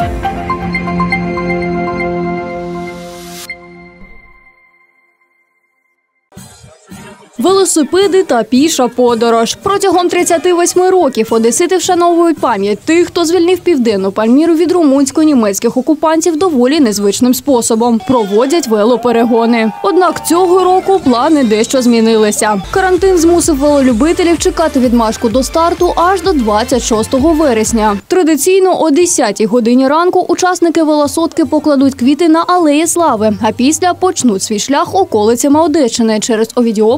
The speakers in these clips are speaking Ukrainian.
フフフフ。Велосипеди та піша подорож. Протягом 38 років одесити вшановують пам'ять тих, хто звільнив південну Пальміру від румунсько-німецьких окупантів доволі незвичним способом. Проводять велоперегони. Однак цього року плани дещо змінилися. Карантин змусив велолюбителів чекати відмашку до старту аж до 26 вересня. Традиційно о 10 годині ранку учасники велосотки покладуть квіти на алеї слави, а після почнуть свій шлях околицями Одещини через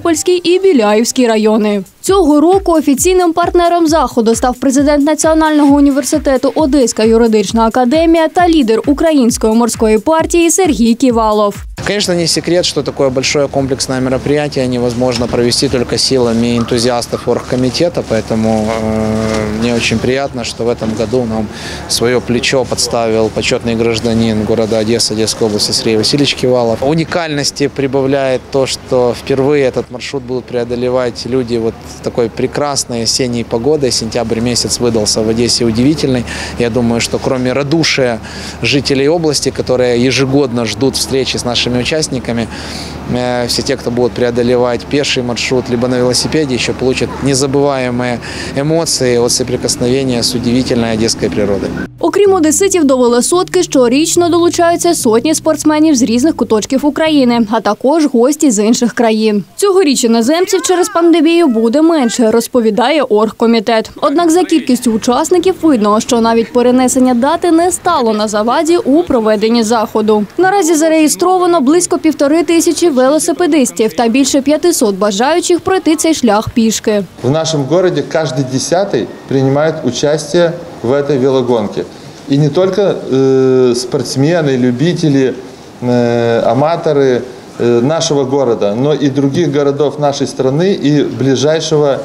Овідіопольський і Біляївський райони. Цього року офіційним партнером заходу став президент Національного університету Одеська юридична академія та лідер української морської партії Сергій Ківалов. Конечно, не секрет, что такое большое комплексное мероприятие невозможно провести только силами энтузиастов оргкомитета, поэтому э, мне очень приятно, что в этом году нам свое плечо подставил почетный гражданин города Одесса, Одесской области Сергей Васильевич Кивалов. Уникальности прибавляет то, что впервые этот маршрут будут преодолевать люди вот такой прекрасной осенней погодой. Сентябрь месяц выдался в Одессе удивительный. Я думаю, что кроме радушия жителей области, которые ежегодно ждут встречи с нашими участниками, э, все те, кто будут преодолевать пеший маршрут, либо на велосипеде, еще получат незабываемые эмоции от соприкосновения с удивительной одесской природой. Окрім одеситів до велосотки, щорічно долучаються сотні спортсменів з різних куточків України, а також гості з інших країн. Цьогоріч іноземців через пандемію буде менше, розповідає оргкомітет. Однак за кількістю учасників видно, що навіть перенесення дати не стало на заваді у проведенні заходу. Наразі зареєстровано близько півтори тисячі велосипедистів та більше 500 бажаючих пройти цей шлях пішки. В нашем городе каждый десятый принимает участие в этой велогонке. И не только э, спортсмены, любители, э, аматоры э, нашего города, но и других городов нашей страны и ближайшего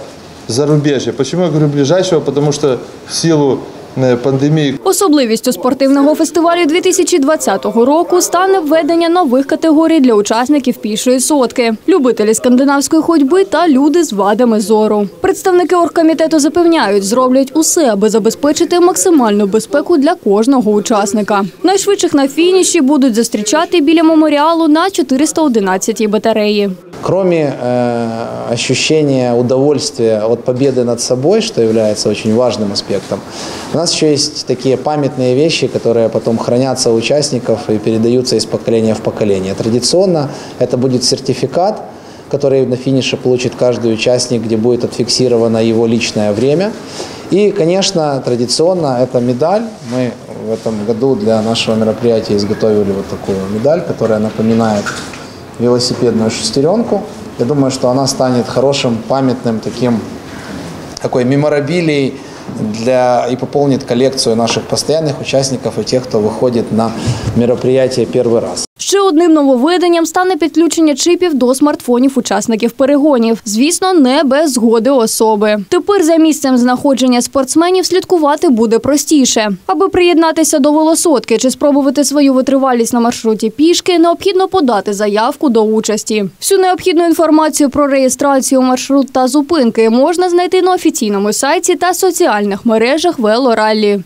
зарубежья. Почему я говорю ближайшего? Потому что в силу э, пандемии Особливістю спортивного фестивалю 2020 року стане введення нових категорій для учасників пішої сотки: любителі скандинавської ходьби та люди з вадами зору. Представники оргкомітету запевняють, зроблять усе, аби забезпечити максимальну безпеку для кожного учасника. Найшвидших на фініші будуть зустрічати біля меморіалу на 411-й батареї. Кроме э, ощущения удовольствия от победы над собой, что является очень важным аспектом, у нас еще есть такие памятные вещи, которые потом хранятся у участников и передаются из поколения в поколение. Традиционно это будет сертификат, который на финише получит каждый участник, где будет отфиксировано его личное время. И, конечно, традиционно это медаль. Мы в этом году для нашего мероприятия изготовили вот такую медаль, которая напоминает велосипедную шестеренку. Я думаю, что она станет хорошим памятным таким такой меморабилией для, и пополнит коллекцию наших постоянных участников и тех, кто выходит на мероприятие первый раз. Ще одним нововведенням стане підключення чипів до смартфонів учасників перегонів. Звісно, не без згоди особи. Тепер за місцем знаходження спортсменів слідкувати буде простіше. Аби приєднатися до велосотки чи спробувати свою витривалість на маршруті пішки, необхідно подати заявку до участі. Всю необхідну інформацію про реєстрацію маршрут та зупинки можна знайти на офіційному сайті та соціальних мережах велораллі.